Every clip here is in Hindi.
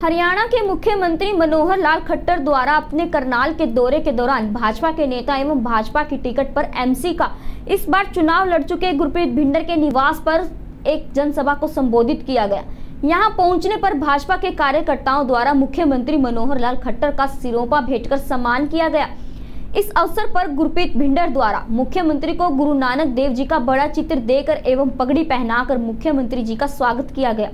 हरियाणा के मुख्यमंत्री मनोहर लाल खट्टर द्वारा अपने करनाल के दौरे के दौरान भाजपा के नेता एवं भाजपा की टिकट पर एमसी का इस बार चुनाव लड़ चुके गुरप्रीत भिंडर के निवास पर एक जनसभा को संबोधित किया गया। यहाँ पहुँचने पर भाजपा के कार्यकर्ताओं द्वारा मुख्यमंत्री मनोहर लाल खट्टर का सिरोपा भेंटकर सम्मान किया गया। इस अवसर पर गुरप्रीत भिंडर द्वारा मुख्यमंत्री को गुरु नानक देव जी का बड़ा चित्र देकर एवं पगड़ी पहनाकर मुख्यमंत्री जी का स्वागत किया गया।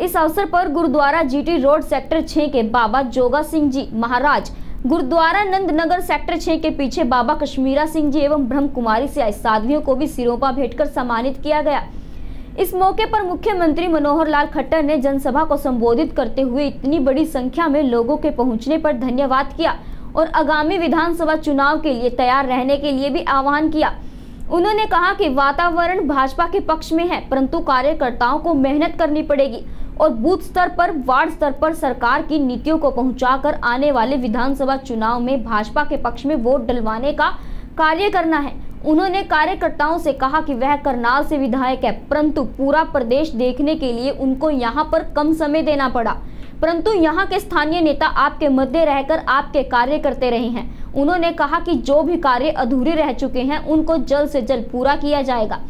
इस अवसर पर गुरुद्वारा जीटी रोड सेक्टर 6 के बाबा जोगा सिंह जी महाराज, गुरुद्वारा नंदनगर सेक्टर 6 के पीछे बाबा कश्मीरा सिंह जी एवं ब्रह्म कुमारी से आए साध्वियों को भी सिरोपा भेंटकर सम्मानित किया गया। इस मौके पर मुख्यमंत्री मनोहर लाल खट्टर ने जनसभा को संबोधित करते हुए इतनी बड़ी संख्या में लोगों के पहुँचने पर धन्यवाद किया और आगामी विधानसभा चुनाव के लिए तैयार रहने के लिए भी आह्वान किया। उन्होंने कहा कि वातावरण भाजपा के पक्ष में है, परंतु कार्यकर्ताओं को मेहनत करनी पड़ेगी। और बूथ स्तर पर, वार्ड स्तर पर सरकार की नीतियों को पहुंचाकर आने वाले विधानसभा चुनाव में भाजपा के पक्ष में वोट डलवाने का कार्य करना है। उन्होंने कार्यकर्ताओं से कहा कि वह करनाल से विधायक है, परंतु पूरा प्रदेश देखने के लिए उनको यहाँ पर कम समय देना पड़ा। परंतु यहाँ के स्थानीय नेता आपके मध्य रहकर आपके कार्य करते रहे हैं। उन्होंने कहा कि जो भी कार्य अधूरे रह चुके हैं, उनको जल्द से जल्द पूरा किया जाएगा।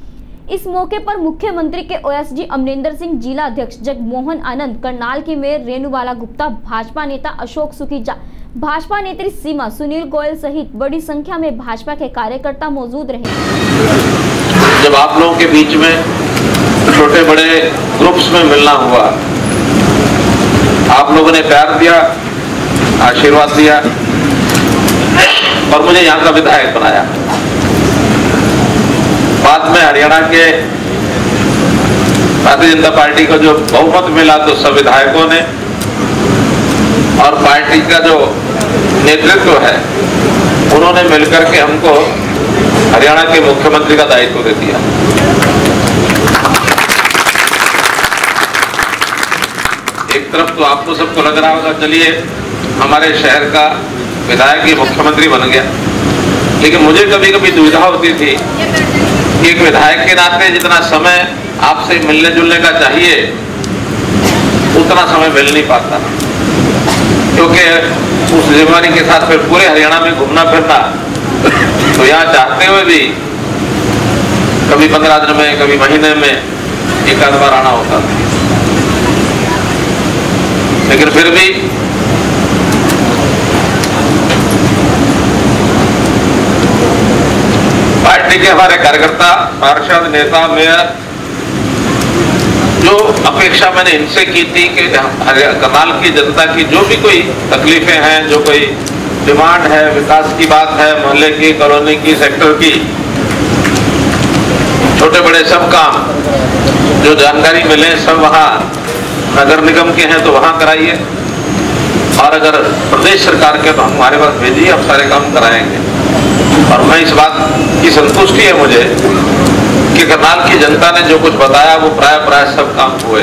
इस मौके पर मुख्यमंत्री के ओएसडी अमरिंदर सिंह, जिला अध्यक्ष जगमोहन आनंद, करनाल की मेयर रेणुबाला गुप्ता, भाजपा नेता अशोक सुखीजा भाजपा नेत्री सीमा सुनील गोयल सहित बड़ी संख्या में भाजपा के कार्यकर्ता मौजूद रहे। जब आप लोगों के बीच में छोटे बड़े ग्रुप्स में मिलना हुआ, आप लोगों ने प्यार दिया, आशीर्वाद दिया और मुझे यहाँ का विधायक बनाया। बाद में हरियाणा के भारतीय जनता पार्टी को जो बहुमत मिला तो सब विधायकों ने और पार्टी का जो नेतृत्व है, उन्होंने मिलकर के हमको हरियाणा के मुख्यमंत्री का दायित्व दे दिया। एक तरफ़ तो आपको सबको लग रहा होगा, चलिए, हमारे शहर का विधायक ही मुख्यमंत्री बन गया। लेकिन मुझे कभी कभी दुविधा होती थी कि एक विधायक के नाते जितना समय आपसे मिलने जुलने का चाहिए, उतना समय मिल नहीं पाता। क्योंकि उस जिम्मेवारी के साथ फिर पूरे हरियाणा में घूमना फिरना तो यहाँ चाहते हुए भी कभी पंद्रह दिन में, कभी महीने में एक आध बार आना होता। लेकिन फिर भी पार्टी के हमारे कार्यकर्ता, पार्षद, नेता, मेयर, जो अपेक्षा मैंने इनसे की थी कि करनाल की, जनता की जो भी कोई तकलीफें हैं, जो कोई डिमांड है, विकास की बात है, मोहल्ले की, कॉलोनी की, सेक्टर की छोटे बड़े सब काम, जो जानकारी मिले सब वहाँ नगर निगम के हैं तो वहाँ कराइए। और अगर प्रदेश सरकार के तो हमारे पास भेजिए, हम सारे काम कराएँगे। और मैं इस बात की संतुष्टि है मुझे कि करनाल की जनता ने जो कुछ बताया, वो प्राय प्राय सब काम हुए।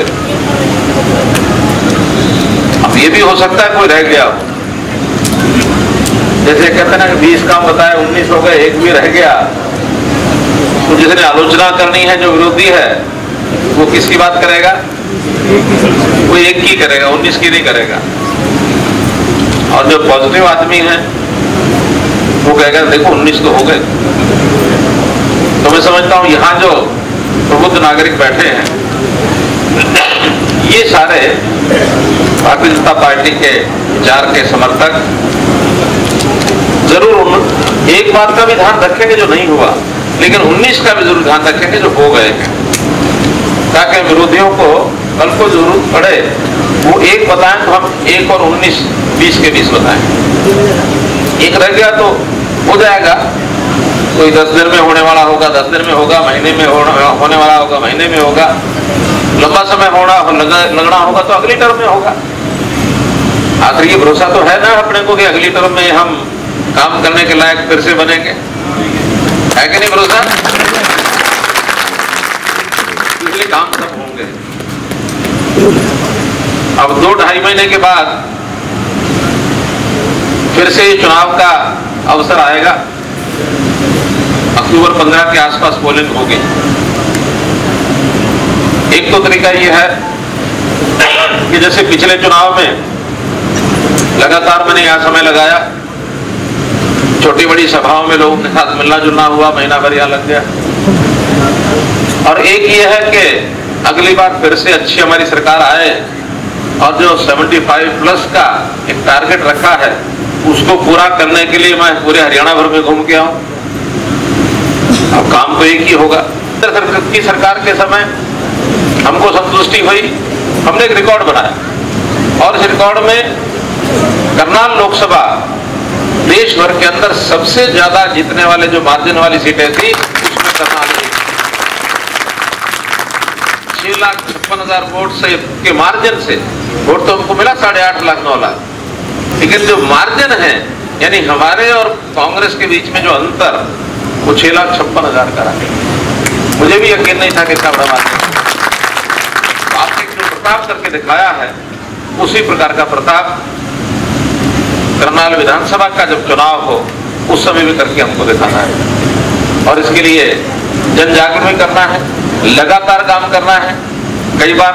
अब ये भी हो सकता है कोई रह गया जैसे कहते ना बीस काम बताया उन्नीस हो गए, एक भी रह गया। तो जिसने आलोचना करनी है, जो विरोधी है, वो किसकी बात करेगा? वो एक की करेगा, उन्नीस की नहीं करेगा। और जो पॉजिटिव आदमी है वो कहेगा देखो उन्नीस तो हो गए। तो मैं समझता हूँ, यहाँ जो प्रबुद्ध नागरिक बैठे हैं, ये सारे भारतीय जनता पार्टी के विचार के समर्थक ज़रूर एक बात का भी ध्यान रखेंगे जो नहीं हुआ, लेकिन 19 का भी ज़रूर ध्यान रखेंगे जो हो गए ताकि विरोधियों को कल को ज़रूरत पड़े वो एक बताएँ तो हम एक और 19 बीस के बीच बताएँ। एक रह गया तो हो जाएगा। कोई दस दिन में होने वाला होगा, दस दिन में होगा, महीने में होने वाला होगा, महीने में होगा। लंबा समय होना लगना होगा तो अगली टर्म में होगा। आखिर ये भरोसा तो है ना अपने को कि अगली टर्म में हम काम करने के लायक फिर से बनेंगे? है कि नहीं भरोसा? इसलिए काम सब होंगे। अब दो ढाई महीने के बाद फिर से चुनाव का अवसर आएगा। अक्टूबर 15 के आसपास पोलिंग होगी। एक तो तरीका यह है कि जैसे पिछले चुनाव में लगातार मैंने यहाँ समय लगाया, छोटी बड़ी सभाओं में लोगों के साथ मिलना जुलना हुआ, महीना भर यहाँ लग गया। और एक ये है कि अगली बार फिर से अच्छी हमारी सरकार आए और जो 75 प्लस का एक टारगेट रखा है उसको पूरा करने के लिए मैं पूरे हरियाणा भर में घूम के आऊँ। अब काम तो एक ही होगा। की सरकार के समय हमको संतुष्टि हुई। हमने एक रिकॉर्ड बनाया। और इस रिकॉर्ड में करनाल लोकसभा देश भर के अंदर सबसे ज़्यादा जीतने वाले जो मार्जिन वाली सीटें थी, उसमें करनाल छह लाख छप्पन हज़ार वोट से के मार्जिन से वोट तो हमको मिला, साढ़े आठ लाख, नौ लाख। लेकिन जो मार्जिन है, यानी हमारे और कांग्रेस के बीच में जो अंतर, वो छह लाख छप्पन हज़ार का रहा मुझे भी यकीन नहीं था कि इतना बड़ा मार्जिन आपने जो प्रताप करके दिखाया है, उसी प्रकार का प्रताप करनाल विधानसभा का जब चुनाव हो, उस समय भी करके हमको दिखाना है। और इसके लिए जन जागरण भी करना है, लगातार काम करना है। कई बार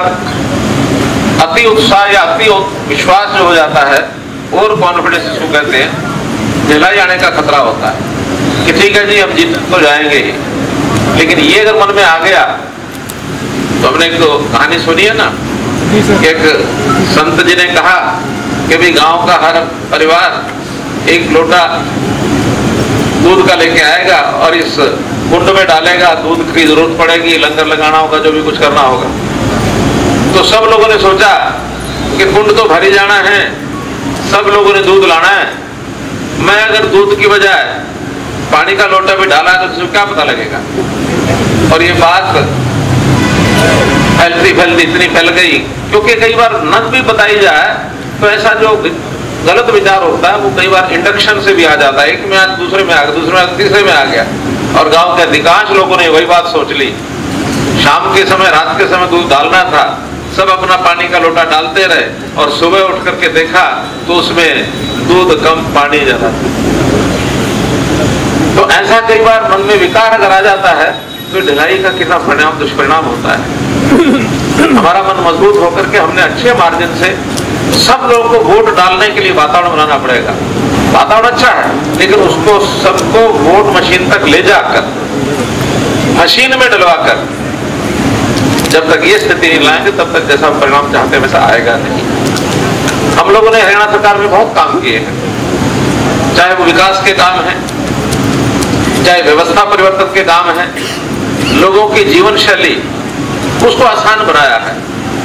अति उत्साह या अति विश्वास जो हो जाता है और कॉन्फिडेंस इसको कहते हैं जलाई आने का खतरा होता है। कि ठीक है जी हम जीत तो जाएँगे ही। लेकिन ये अगर मन में आ गया तो हमने एक तो कहानी सुनी है ना एक संत जी ने कहा कि भी गाँव का हर परिवार एक लोटा दूध का लेके आएगा और इस कुंड में डालेगा दूध की ज़रूरत पड़ेगी लंगर लगाना होगा जो भी कुछ करना होगा। तो सब लोगों ने सोचा कि कुंड तो भरी जाना है। सब लोगों ने दूध लाना है। मैं अगर दूध की बजाय पानी का लोटा भी डाला तो उसमें क्या पता लगेगा? और ये बात फैलती फैलती इतनी फैल गई, क्योंकि कई बार न भी बताई जाए तो ऐसा जो गलत विचार होता है, वो कई बार इंडक्शन से भी आ जाता है। एक में आज दूसरे में आ गया, दूसरे में तीसरे में आ गया। और गाँव के अधिकांश लोगों ने वही बात सोच ली। शाम के समय, रात के समय दूध डालना था। सब अपना पानी का लोटा डालते रहे और सुबह उठ करके देखा तो उसमें दूध कम पानी ज़्यादा तो ऐसा कई बार मन में विकार अगर आ जाता है तो ढिलाई का कितना परिणाम दुष्परिणाम होता है। हमारा मन मज़बूत होकर के हमने अच्छे मार्जिन से सब लोगों को वोट डालने के लिए वातावरण बनाना पड़ेगा। वातावरण अच्छा है लेकिन उसको सबको वोट मशीन तक ले जाकर मशीन में डलवाकर जब तक ये स्थिति नहीं लाएँगे, तब तक जैसा परिणाम चाहते वैसा आएगा नहीं। हम लोगों ने हरियाणा सरकार में बहुत काम किए हैं। चाहे वो विकास के काम है, चाहे व्यवस्था परिवर्तन के काम है, लोगों की जीवन शैली उसको आसान बनाया है।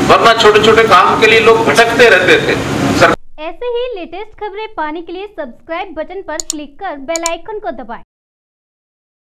वरना छोटे छोटे काम के लिए लोग भटकते रहते थे। ऐसे ही लेटेस्ट खबरें पाने के लिए सब्सक्राइब बटन पर क्लिक कर बेल आइकन को दबाएँ।